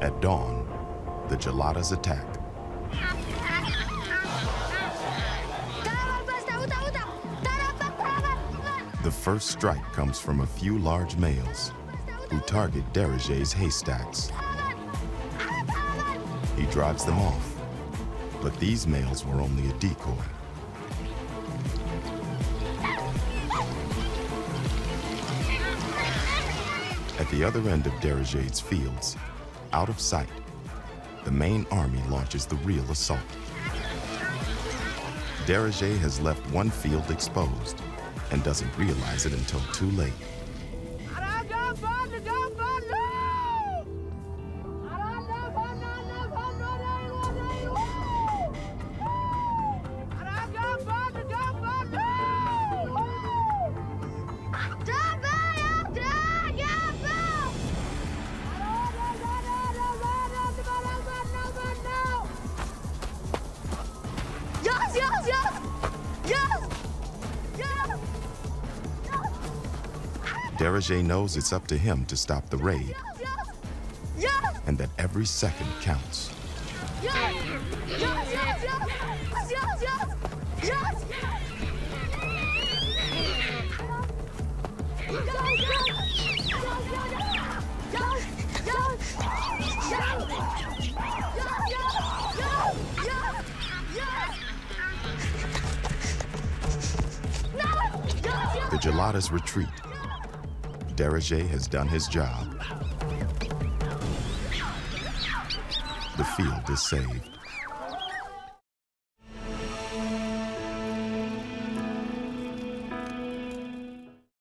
At dawn, the geladas attack. The first strike comes from a few large males who target Dereje's haystacks. He drives them off, but these males were only a decoy. At the other end of Dereje's fields, out of sight, the main army launches the real assault. Dereje has left one field exposed and doesn't realize it until too late. Yes, yes, yes! Yes! Yes! Knows it's up to him to stop the raid Yes! Yes! and that every second counts. Yes! Yes, yes, yes! Yes, yes, yes! Yes! The geladas retreat. Dereje has done his job. The field is saved.